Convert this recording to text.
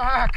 Fuck!